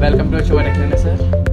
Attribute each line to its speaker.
Speaker 1: welcome to Shivan explainer sir